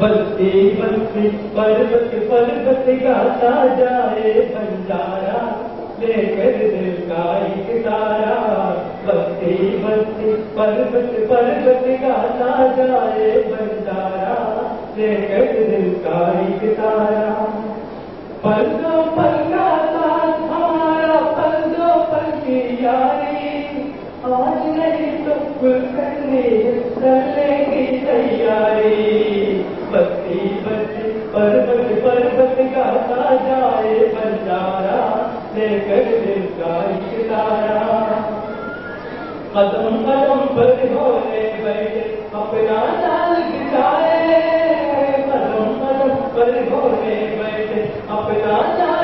بستی بستی پربت پربت گاتا جائے بنجارا لے کر دل کا ایک تارا بستی بستی پربت پربت گاتا جائے بنجارا لے کر دل کا ایک تارا پلو پل گاتا ہمارا پلو پل کی یاری آج نہیں تو کرنے چلے کی تیاری بستی بستی پربت پربت گاتا جائے لے کر دل کا قدم قدم پر ہونے بیٹھے اپنا چال گزارے قدم قدم پر ہونے بیٹھے اپنا چال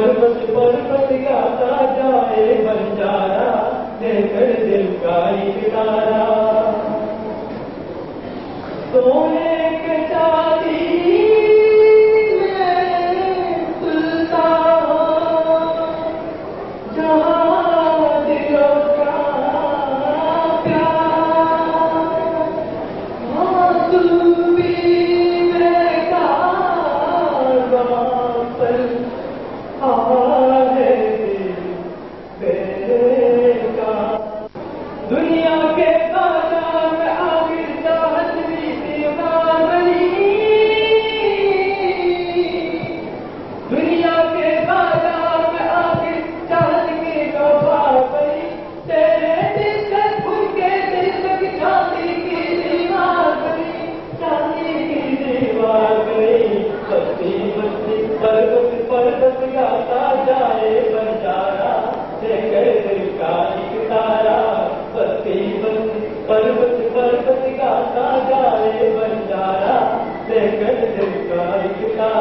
پربت پربت گاتا جائے بنجارا لے کر دل کا اشارہ سونے کچاری Thank you. 好喝 پر سیا جائے بنجارا تارا۔ بتی پربت پربت گاتا جائے بنجارا دل کا